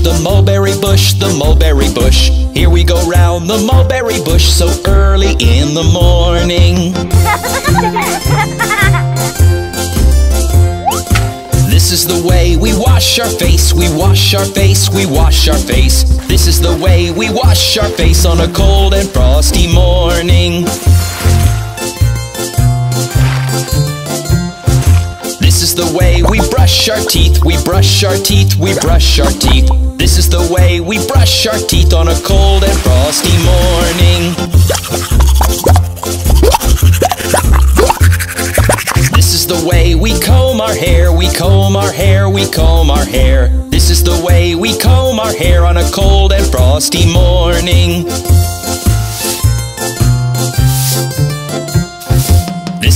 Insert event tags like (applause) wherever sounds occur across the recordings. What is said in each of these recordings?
the mulberry bush, the mulberry bush. Here we go round the mulberry bush so early in the morning. This is the way we wash our face, we wash our face, we wash our face. This is the way we wash our face on a cold and frosty morning. This is the way we brush our teeth, we brush our teeth, we brush our teeth. This is the way we brush our teeth on a cold and frosty morning. This is the way we comb our hair, we comb our hair, we comb our hair. This is the way we comb our hair on a cold and frosty morning.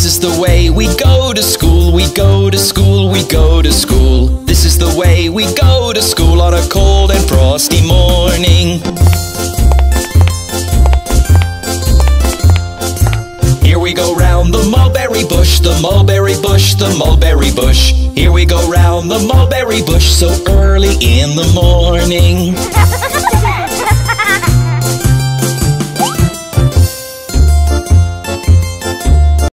This is the way we go to school, we go to school, we go to school. This is the way we go to school on a cold and frosty morning. Here we go round the mulberry bush, the mulberry bush, the mulberry bush. Here we go round the mulberry bush so early in the morning. (laughs)